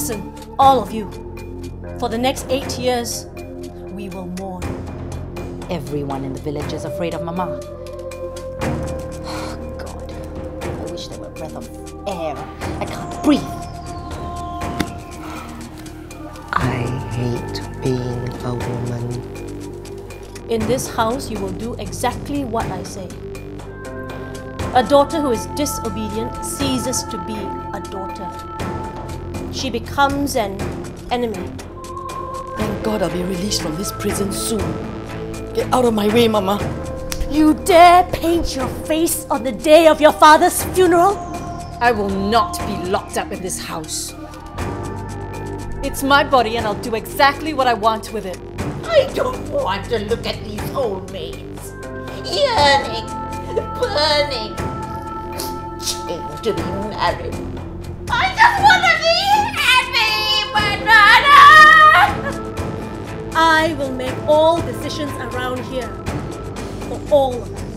Listen, all of you. For the next eight years, we will mourn. Everyone in the village is afraid of Mama. Oh, God, I wish there were a breath of air. I can't breathe. I hate being a woman. In this house, you will do exactly what I say. A daughter who is disobedient ceases to be a daughter. She becomes an enemy. Thank God I'll be released from this prison soon. Get out of my way, Mama. You dare paint your face on the day of your father's funeral? I will not be locked up in this house. It's my body and I'll do exactly what I want with it. I don't want to look at these old maids. Yearning, burning, chained to be married. I just want to I will make all decisions around here for all of us.